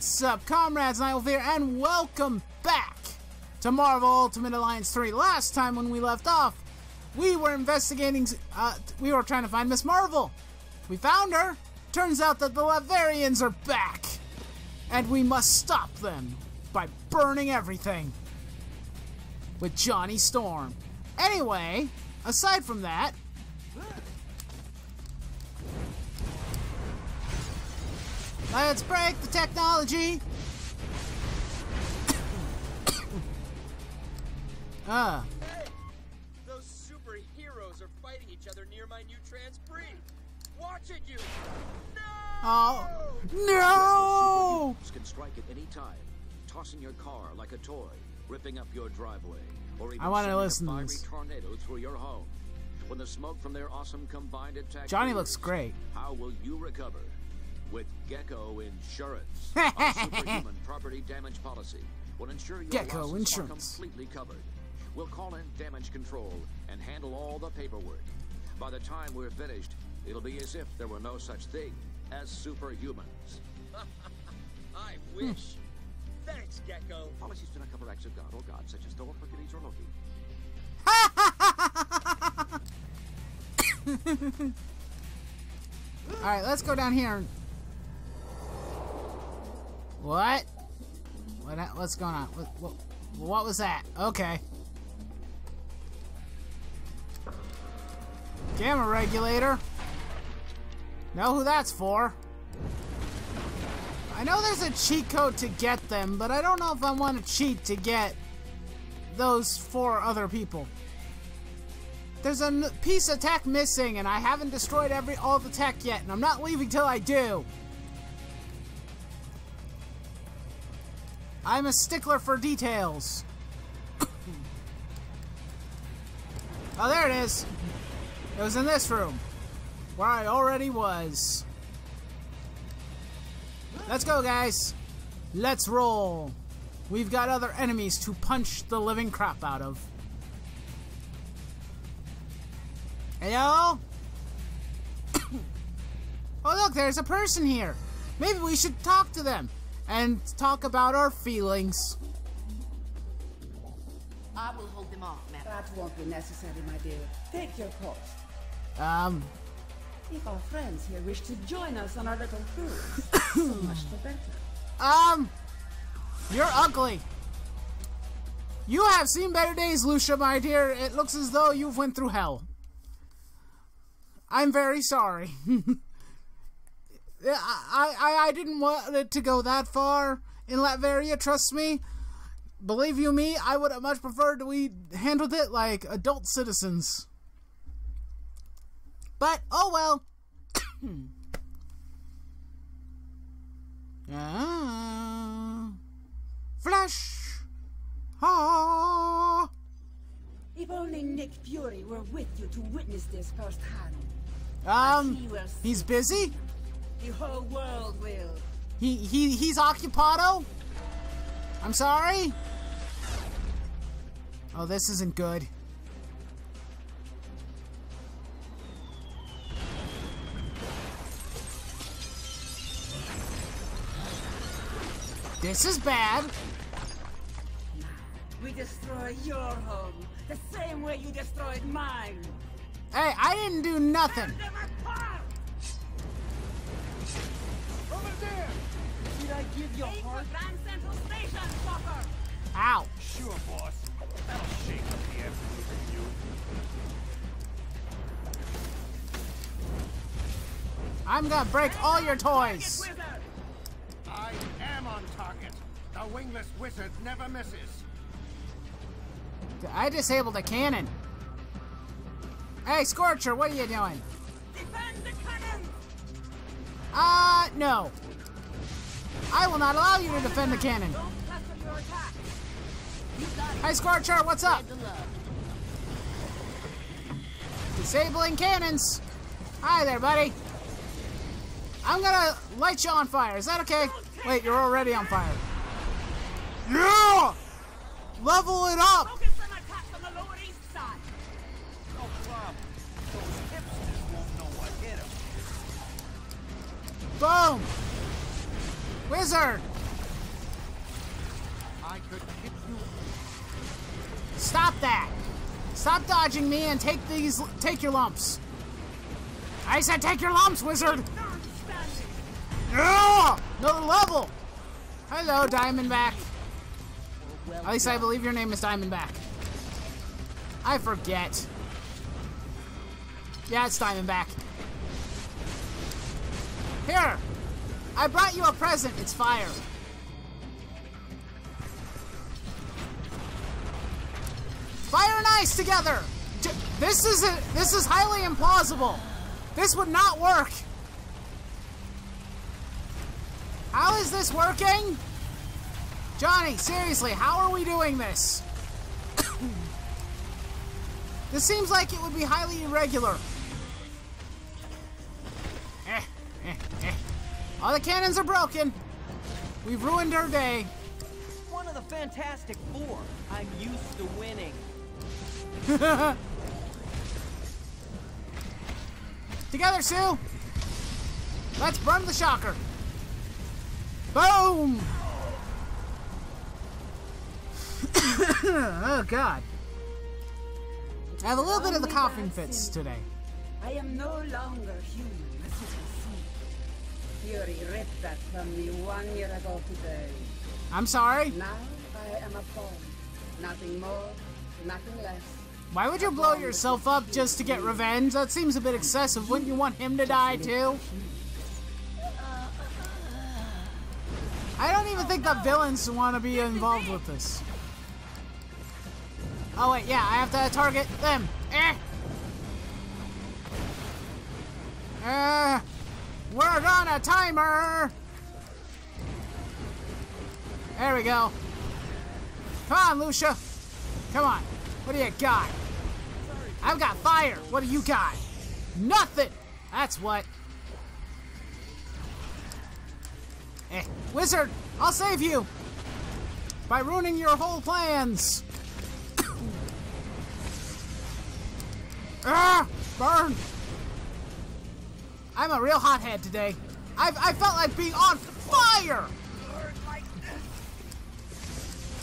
What's up, comrades? Niall here, and welcome back to Marvel Ultimate Alliance 3. Last time when we left off, we were investigating, uh, we were trying to find Miss Marvel. We found her. Turns out that the Latverians are back, and we must stop them by burning everything with Johnny Storm. Anyway, aside from that, let's break the technology. Ah. Hey! Those superheroes are fighting each other near my new Transpree! Watch it, you! No! Oh, no! can strike at any time, tossing your car like a toy, ripping up your driveway, or even I wanna listen to a fiery this. tornado through your home. When the smoke from their awesome combined attack Johnny clears, looks great. How will you recover? With Gecko Insurance, our superhuman property damage policy will ensure your Gecko losses Insurance. are completely covered. We'll call in damage control and handle all the paperwork. By the time we're finished, it'll be as if there were no such thing as superhumans. I wish! Thanks, Gecko! Policies do not cover acts of God or gods such as Thor, Hercules, or Loki. Alright, let's go down here. What? What? What's going on? What, what, what was that? Okay. Gamma regulator. Know who that's for. I know there's a cheat code to get them, but I don't know if I want to cheat to get those four other people. There's a piece of tech missing, and I haven't destroyed every all the tech yet, and I'm not leaving till I do. I'm a stickler for details. oh, there it is. It was in this room, where I already was. Let's go, guys. Let's roll. We've got other enemies to punch the living crap out of. Hello? oh, look, there's a person here. Maybe we should talk to them and talk about our feelings. I will hold them off, madam. That won't be necessary, my dear. Take your course. Um, If our friends here wish to join us on our little cruise, so much the better. um, you're ugly. You have seen better days, Lucia, my dear. It looks as though you've went through hell. I'm very sorry. I, I, I didn't want it to go that far in Latveria, trust me. Believe you me, I would have much preferred we handled it like adult citizens. But, oh well. ah, flash. Ah. If only Nick Fury were with you to witness this firsthand. Um, He he's busy. The whole world will. He he he's occupado. I'm sorry. Oh, this isn't good. This is bad. We destroy your home the same way you destroyed mine. Hey, I didn't do nothing. I give you a Aim for heart? Grand Central Station, fucker! Ow. Sure, boss. That'll shake up the effort from you. I'm gonna break all your toys. I am on target. The wingless wizard never misses. I disabled the cannon. Hey, Scorcher, what are you doing? Defend the cannon! Uh, no. I will not allow you to defend the cannon. Attack. Hey, Scorcher, what's up? Disabling cannons. Hi there, buddy. I'm gonna light you on fire. Is that okay? Wait, you're already on fire. Yeah! Level it up! Boom! Wizard! I could hit you. Stop that! Stop dodging me and take these. Take your lumps. I said take your lumps, wizard. Yeah! Another level. Hello, Diamondback. At least I believe your name is Diamondback. I forget. Yeah, it's Diamondback. Here! I brought you a present. It's fire. Fire and ice together! This is a, this is highly implausible. This would not work. How is this working? Johnny, seriously, how are we doing this? this seems like it would be highly irregular. All the cannons are broken. We've ruined our day. One of the Fantastic Four. I'm used to winning. Together, Sue! Let's burn the shocker! Boom! oh, God. I have a little bit of the coughing fits today. I am no longer human, Fury ripped that from me one year ago today. I'm sorry. Now I am a pawn. Nothing more, nothing less. Why would you blow yourself up just to get revenge? That seems a bit excessive. Wouldn't you want him to die, too? I don't even think the villains want to be involved with this. Oh, wait, yeah, I have to target them. Eh! Uh, we're on a timer! There we go. Come on, Lucia. Come on. What do you got? I've got fire. What do you got? Nothing. That's what. Eh, wizard, I'll save you by ruining your whole plans. ah, burn. I'm a real hothead today. I've, I felt like being on fire.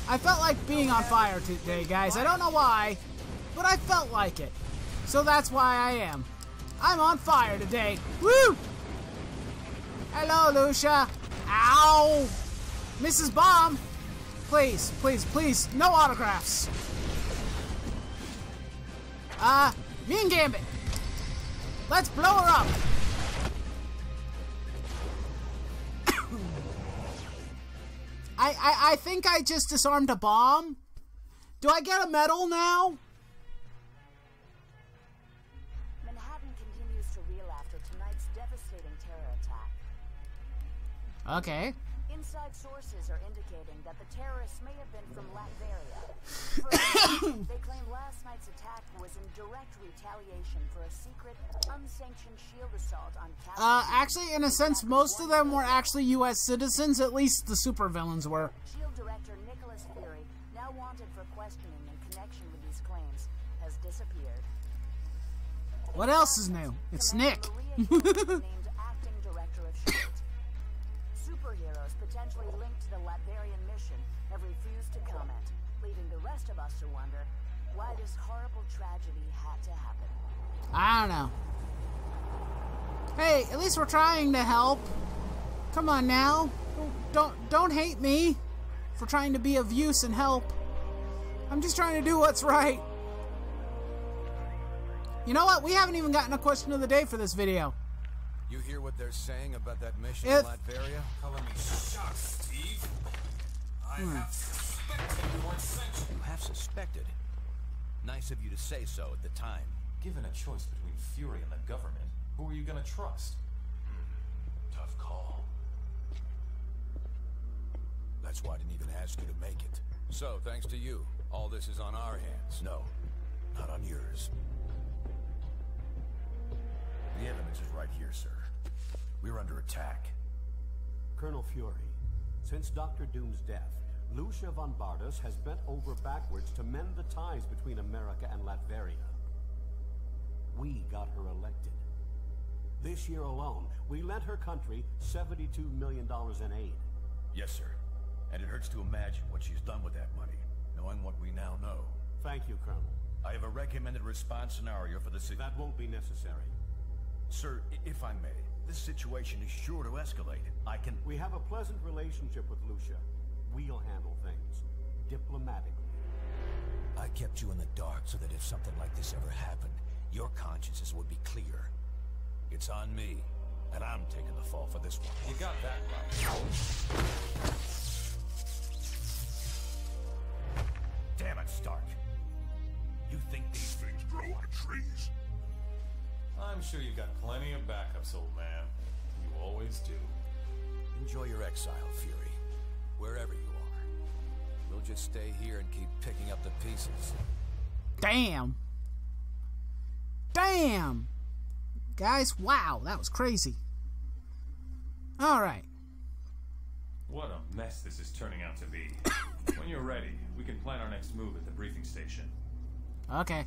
I felt like being on fire today, guys. I don't know why, but I felt like it. So that's why I am. I'm on fire today. Woo! Hello, Lucia. Ow! Mrs. Bomb! Please, please, please, no autographs. Uh, me and Gambit. Let's blow her up. I, I, I think I just disarmed a bomb. Do I get a medal now? Manhattan continues to reel after tonight's devastating terror attack. Okay. Inside sources are indicating that the terrorists may have been from Latveria. They claim last night's attack was in direct retaliation for a secret, unsanctioned shield assault on Capitol Uh, actually, in a sense, most of them were actually U.S. citizens. At least the supervillains were. Shield director Nicholas Fury, now wanted for questioning in connection with these claims, has disappeared. What else is new? It's Nick. Superheroes potentially linked to the Latverian mission have refused to comment, leaving the rest of us to wonder why this horrible tragedy had to happen. I don't know. Hey, at least we're trying to help. Come on now. Don't don't hate me for trying to be of use and help. I'm just trying to do what's right. You know what? We haven't even gotten a question of the day for this video. You hear what they're saying about that mission If- in Latveria? Calling me shocked, Steve. I have suspected you weren't sanctioned. You have suspected. Nice of you to say so at the time. Given a choice between Fury and the government, who are you gonna trust? Hmm, tough call. That's why I didn't even ask you to make it. So, thanks to you, all this is on our hands. No, not on yours. The evidence is right here, sir. We're under attack. Colonel Fury, since Dr. Doom's death, Lucia von Bardas has bent over backwards to mend the ties between America and Latveria. We got her elected. This year alone, we lent her country $72 million in aid. Yes, sir. And it hurts to imagine what she's done with that money, knowing what we now know. Thank you, Colonel. I have a recommended response scenario for the si- That won't be necessary. Sir, if I may, this situation is sure to escalate. I can... We have a pleasant relationship with Lucia. We'll handle things. Diplomatically. I kept you in the dark so that if something like this ever happened, your consciences would be clear. It's on me, and I'm taking the fall for this one. You got that right. Damn it, Stark. You think these things grow on trees? I'm sure you've got plenty of backups, old man. You always do. Enjoy your exile, Fury. Wherever you are. We'll just stay here and keep picking up the pieces. Damn. Damn. Guys, wow, that was crazy. All right. What a mess this is turning out to be. when you're ready, we can plan our next move at the briefing station. Okay.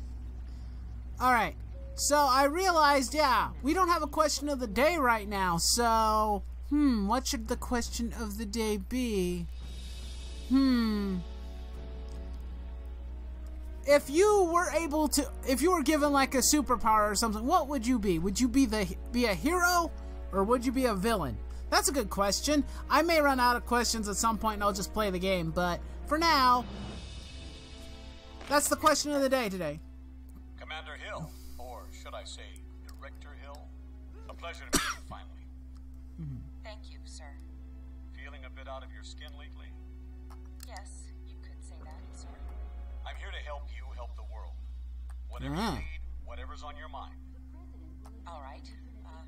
All right. So I realized, yeah, we don't have a question of the day right now. So, hmm, what should the question of the day be? Hmm. If you were able to, if you were given like a superpower or something, what would you be? Would you be the be a hero, or would you be a villain? That's a good question. I may run out of questions at some point, and I'll just play the game. But for now, that's the question of the day today. Commander Hill, should I say, Director Hill? A pleasure to meet you finally. Thank you, sir. Feeling a bit out of your skin lately? Yes, you could say that, sir. I'm here to help you help the world. Whatever Ah. you need, whatever's on your mind. All right. Uh,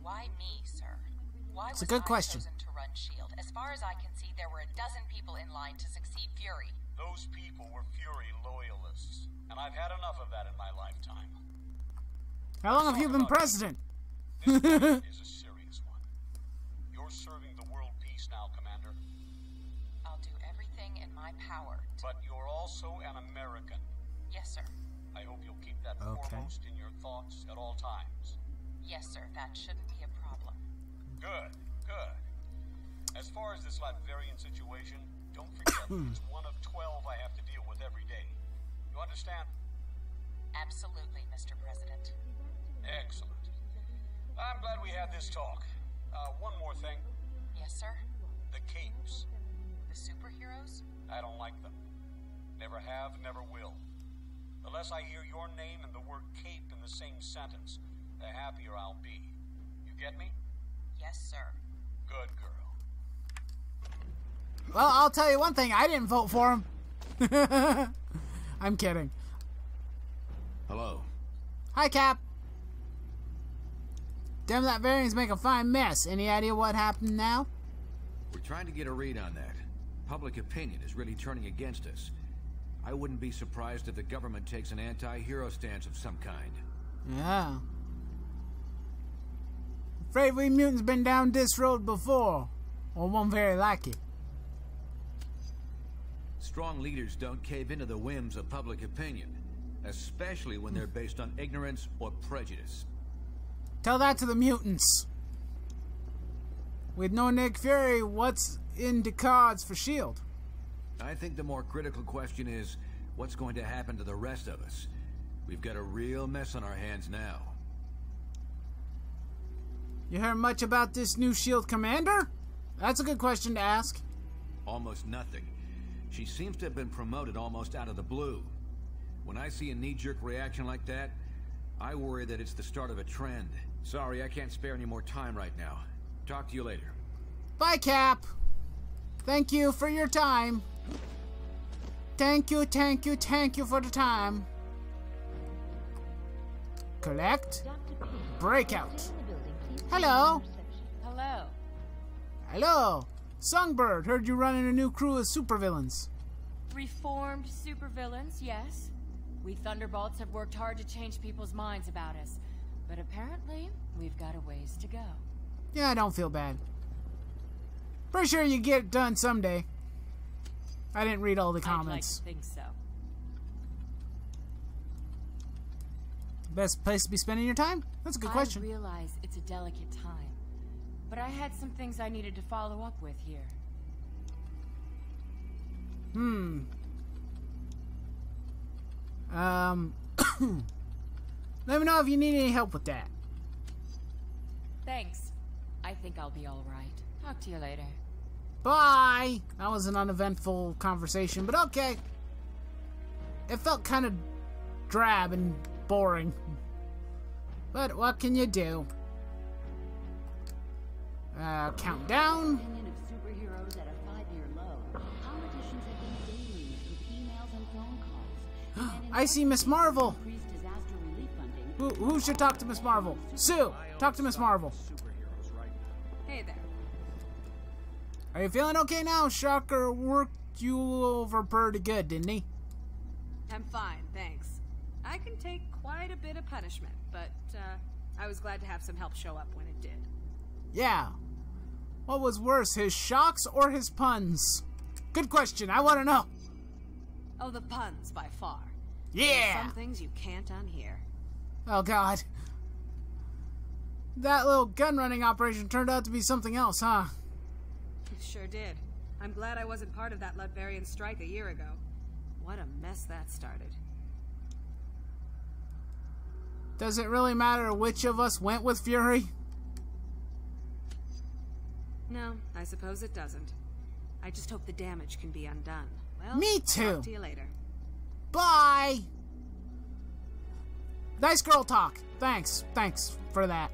why me, sir? Why It's a was good I question. chosen to run Shield? As far as I can see, there were a dozen people in line to succeed Fury. Those people were Fury loyalists, and I've had enough of that in my lifetime. How long have you been president? This is a serious one. You're serving the world peace now, Commander, I'll do everything in my power. But you're also an American. Yes, sir. I hope you'll keep that Okay. foremost in your thoughts at all times. Yes, sir. That shouldn't be a problem. Good, good. As far as this Latverian situation, don't forget it's one of 12 I have to deal with every day. You understand? Absolutely, Mr. President. Excellent. I'm glad we had this talk. Uh, one more thing. Yes, sir. The capes. The superheroes? I don't like them. Never have, never will. The less I hear your name and the word cape in the same sentence, the happier I'll be. You get me? Yes, sir. Good girl. Well, I'll tell you one thing. I didn't vote for him. I'm kidding. Hello. Hi, Cap. Damn, that variant's make a fine mess. Any idea what happened now? We're trying to get a read on that. Public opinion is really turning against us. I wouldn't be surprised if the government takes an anti-hero stance of some kind. Yeah. Afraid we mutants been down this road before, or won't very like it. Strong leaders don't cave into the whims of public opinion, especially when they're based on ignorance or prejudice. Tell that to the mutants. With no Nick Fury, what's in the cards for S.H.I.E.L.D.? I think the more critical question is, what's going to happen to the rest of us? We've got a real mess on our hands now. You heard much about this new S.H.I.E.L.D. commander? That's a good question to ask. Almost nothing. She seems to have been promoted almost out of the blue. When I see a knee-jerk reaction like that, I worry that it's the start of a trend. Sorry, I can't spare any more time right now. Talk to you later. Bye, Cap. Thank you for your time. Thank you, thank you, thank you for the time. Collect. Breakout. Hello. Hello. Hello. Songbird, heard you running a new crew of supervillains. Reformed supervillains, yes. We Thunderbolts have worked hard to change people's minds about us. But apparently, we've got a ways to go. Yeah, I don't feel bad. Pretty sure you get it done someday. I didn't read all the comments. I'd like think so. Best place to be spending your time? That's a good question. I realize it's a delicate time. But I had some things I needed to follow up with here. Hmm. Um. let me know if you need any help with that. Thanks. I think I'll be alright. Talk to you later. Bye! That was an uneventful conversation, but okay. It felt kind of drab and boring. But what can you do? Calls. And I see Miss Marvel. increased disaster relief funding. Who, who should talk to Miss Marvel? Sue, talk to Miss Marvel. Hey there. Are you feeling okay now? Shocker worked you over pretty good, didn't he? I'm fine, thanks. I can take quite a bit of punishment, but uh, I was glad to have some help show up when it did. Yeah. What was worse, his shocks or his puns? Good question. I want to know. Oh, the puns by far. Yeah. some things you can't unhear. Oh God. That little gun running operation turned out to be something else, huh? It sure did. I'm glad I wasn't part of that Latverian strike a year ago. What a mess that started. Does it really matter which of us went with Fury? No, I suppose it doesn't. I just hope the damage can be undone. Well, Me too. Talk to you later. Bye! Nice girl talk. Thanks. Thanks for that.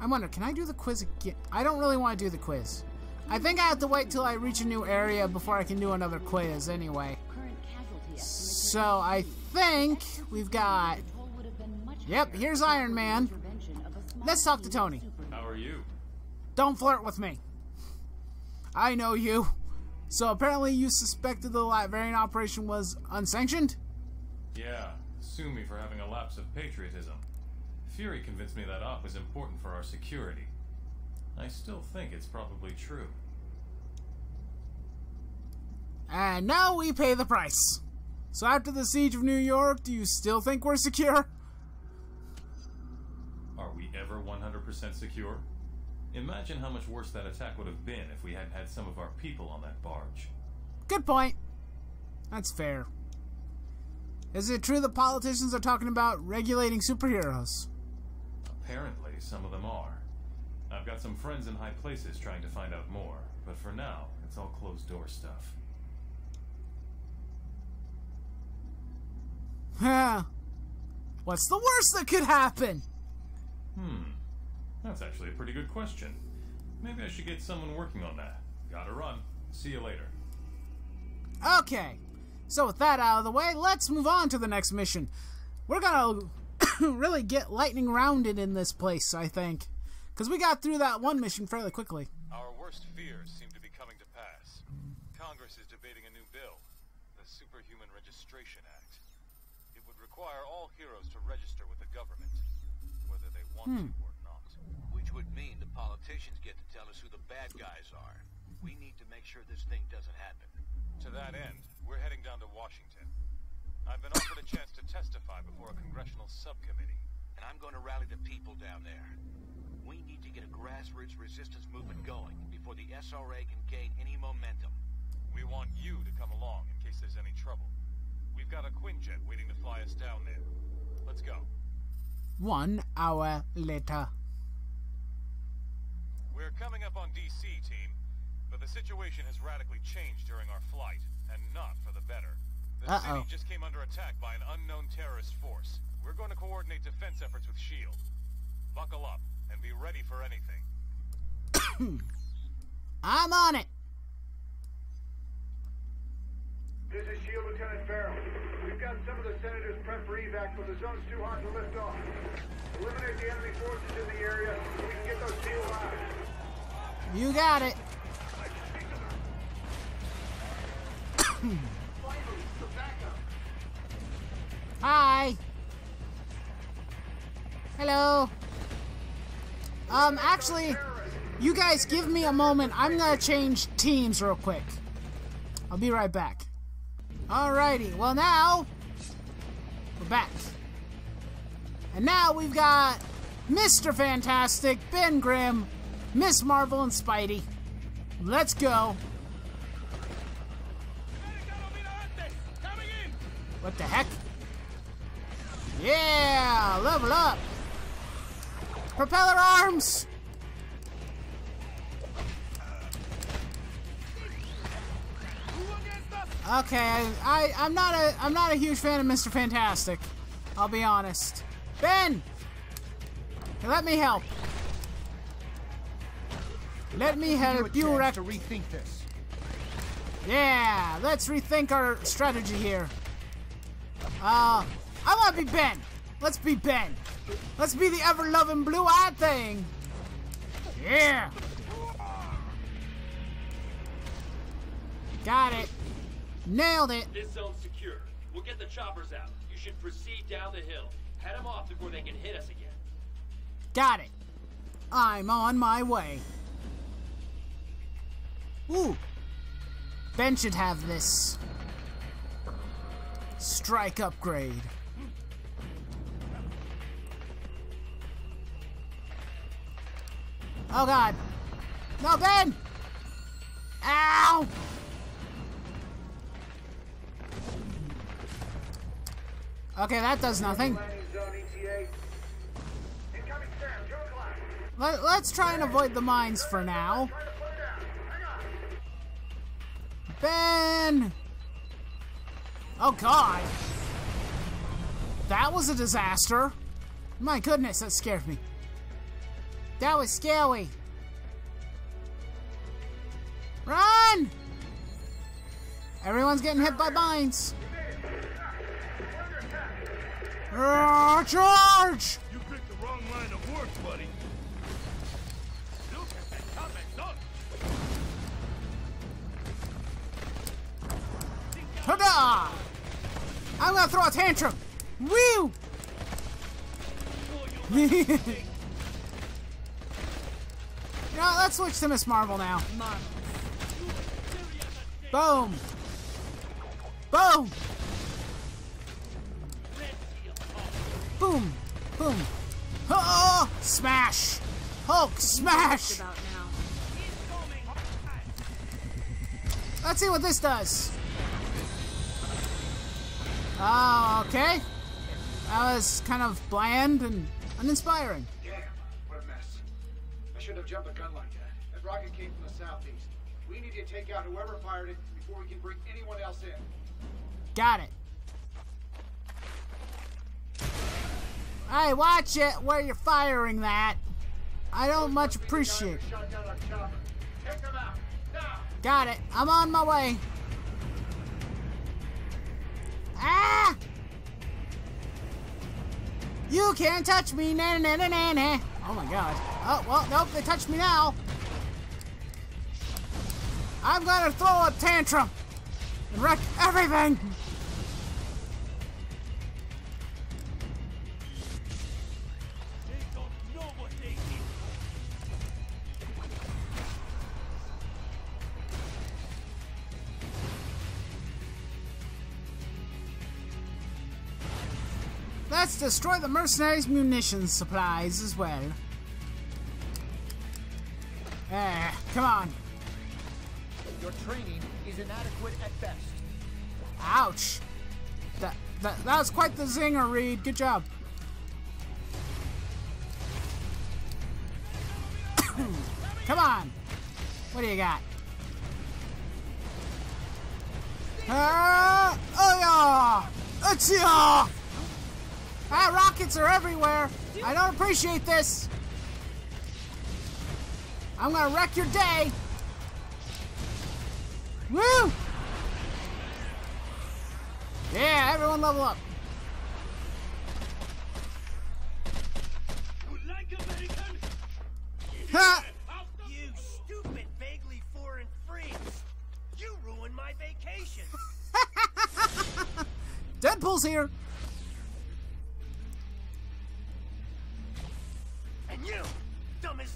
I wonder, can I do the quiz again? I don't really want to do the quiz. I think I have to wait till I reach a new area before I can do another quiz anyway. Current casualty So I think we've got. would have been much Yep, here's Iron Man. intervention of a small Let's talk to Tony. How are you? Don't flirt with me. I know you. So apparently you suspected the Latverian operation was unsanctioned? Yeah, sue me for having a lapse of patriotism. Fury convinced me that op was important for our security. I still think it's probably true. And now we pay the price. So after the siege of New York, do you still think we're secure? Are we ever 100% secure? Imagine how much worse that attack would have been if we hadn't had some of our people on that barge. Good point. That's fair. Is it true that politicians are talking about regulating superheroes? Apparently, some of them are. I've got some friends in high places trying to find out more, but for now, it's all closed door stuff. Huh. What's the worst that could happen? Hmm. That's actually a pretty good question. Maybe I should get someone working on that. Gotta run. See you later. Okay. So with that out of the way, let's move on to the next mission. We're gonna really get lightning rounded in this place, I think. Because we got through that one mission fairly quickly. Our worst fears seem to be coming to pass. Congress is debating a new bill, the Superhuman Registration Act. It would require all heroes to register with the government, whether they want Hmm. to or not. Which would mean the politicians get to tell us who the bad guys are. We need to make sure this thing doesn't happen. To that end, we're heading down to Washington. I've been offered a chance to testify before a congressional subcommittee. And I'm going to rally the people down there. We need to get a grassroots resistance movement going before the SRA can gain any momentum. We want you to come along in case there's any trouble. We've got a Quinjet waiting to fly us down there. Let's go. One hour later. We're coming up on DC, team, but the situation has radically changed during our flight, and not for the better. The Uh-oh. city just came under attack by an unknown terrorist force. We're going to coordinate defense efforts with S.H.I.E.L.D. Buckle up and be ready for anything. I'm on it. This is SHIELD Lieutenant Farrell. We've got some of the senators prep for evac, but the zone's too hot to lift off. Eliminate the enemy forces in the area so we can get those SHIELD out. You got it. Hi. Hello. Um, actually, you guys give me a moment. I'm gonna change teams real quick. I'll be right back. Alrighty, well now, we're back. And now we've got Mr. Fantastic, Ben Grimm, Miss Marvel, and Spidey. Let's go. What the heck? Yeah! Level up! Propeller arms! Okay, I, I I'm not a I'm not a huge fan of Mr. Fantastic. I'll be honest. Ben! Let me help. Let me help you rec- to rethink this. Yeah, let's rethink our strategy here. Uh, I want to be Ben. Let's be Ben. Let's be the ever-loving blue-eyed thing. Yeah. Got it. Nailed it. This zone's secure. We'll get the choppers out. You should proceed down the hill. Head them off before they can hit us again. Got it. I'm on my way. Ooh. Ben should have this. Strike upgrade. Oh god. No, Ben! Ow! Okay, that does nothing. Let, us try and avoid the mines for now. Ben! Oh god! That was a disaster! My goodness, that scared me. That was scary. Run! Everyone's getting hit by mines. Uh, charge! You picked the wrong line of work, buddy. Look at that comment, look. Tada! I'm gonna throw a tantrum. Woo! you know, let's switch to Miss Marvel now. Boom! Boom! Boom! Boom! Oh! Smash! Hulk, smash! Let's see what this does. Oh, okay. That was kind of bland and uninspiring. Damn, what a mess. I shouldn't have jumped a gun like that. That rocket came from the southeast. We need to take out whoever fired it before we can bring anyone else in. Got it. Hey, watch it where you're firing that. I don't much appreciate. Got it. I'm on my way. Ah! You can't touch me, na na na na na. Oh my god. Oh, well, nope, they touched me now. I'm gonna throw a tantrum and wreck everything. Let's destroy the mercenaries' munitions supplies as well. Eh, come on. Your training is inadequate at best. Ouch. That, that, that was quite the zinger, Reed. Good job. come on. What do you got? Ah, oh yeah! Achia! Ah, rockets are everywhere. I don't appreciate this. I'm gonna wreck your day. Woo! Yeah, everyone level up. Like American? Ha! You stupid, vaguely foreign freaks! You ruined my vacation! Deadpool's here.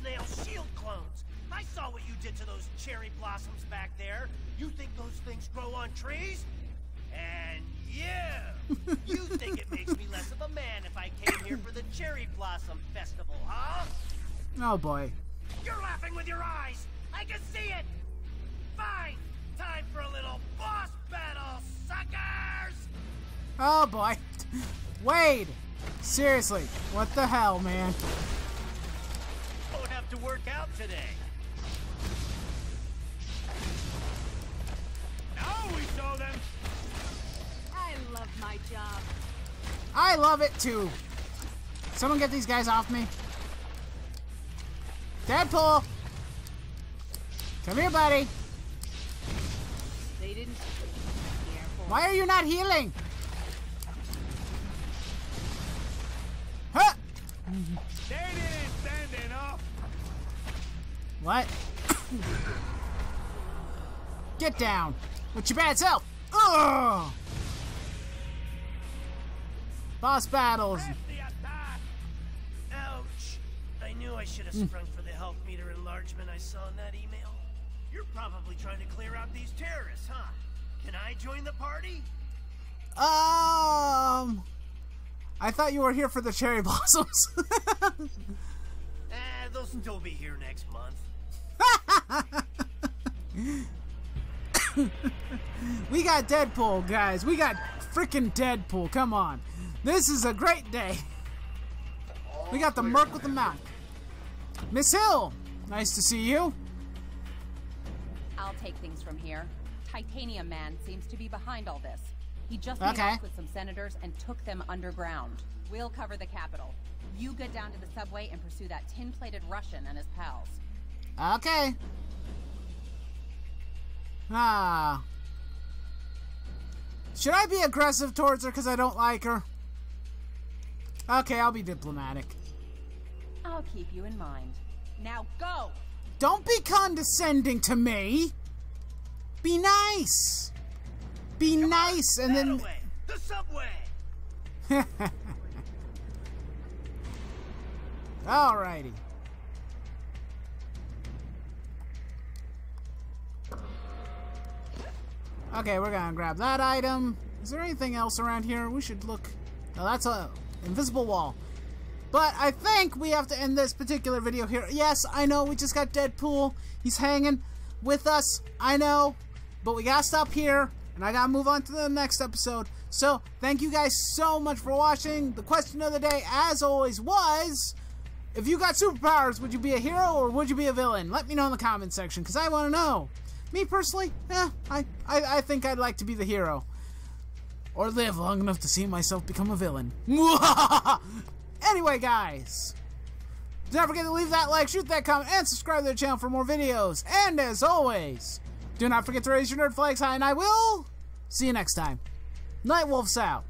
Nails shield clones! I saw what you did to those cherry blossoms back there. You think those things grow on trees? And you! you think it makes me less of a man if I came here for the Cherry Blossom Festival, huh? Oh boy. You're laughing with your eyes! I can see it! Fine! Time for a little boss battle, suckers! Oh boy. Wade! Seriously, what the hell, man? Won't have to work out today. Now we show them. I love my job. I love it too. Someone get these guys off me. Deadpool! Come here, buddy. They didn't. Why are you not healing? Huh! They didn't stand enough. What? Get down with your bad self. Ugh! Boss battles. Ouch. I knew I should have Hmm. sprung for the health meter enlargement I saw in that email. You're probably trying to clear out these terrorists, huh? Can I join the party? Um, I thought you were here for the cherry blossoms. Eh, they'll still be here next month. we got Deadpool, guys. We got freaking Deadpool. Come on. This is a great day. We got the Merc with the mouth. Miss Hill, nice to see you. I'll take things from here. Titanium Man seems to be behind all this. He just made Okay. off with some senators and took them underground. We'll cover the capital. You get down to the subway and pursue that tin-plated Russian and his pals. Okay. Ah. Should I be aggressive towards her because I don't like her? Okay, I'll be diplomatic. I'll keep you in mind. Now go! Don't be condescending to me. Be nice. Be nice and then. Away. The subway! Alrighty. Okay, we're gonna grab that item. Is there anything else around here? We should look. Oh, that's a invisible wall. But I think we have to end this particular video here. Yes, I know we just got Deadpool. He's hanging with us. I know. But we gotta stop here. And I gotta move on to the next episode. So, thank you guys so much for watching. The question of the day, as always, was... If you got superpowers, would you be a hero or would you be a villain? Let me know in the comment section, because I want to know. Me personally, eh, I, I, I think I'd like to be the hero. Or live long enough to see myself become a villain. anyway, guys. Do not forget to leave that like, shoot that comment, and subscribe to the channel for more videos. And as always, do not forget to raise your nerd flags high, and I will see you next time. Knight Wolf's out.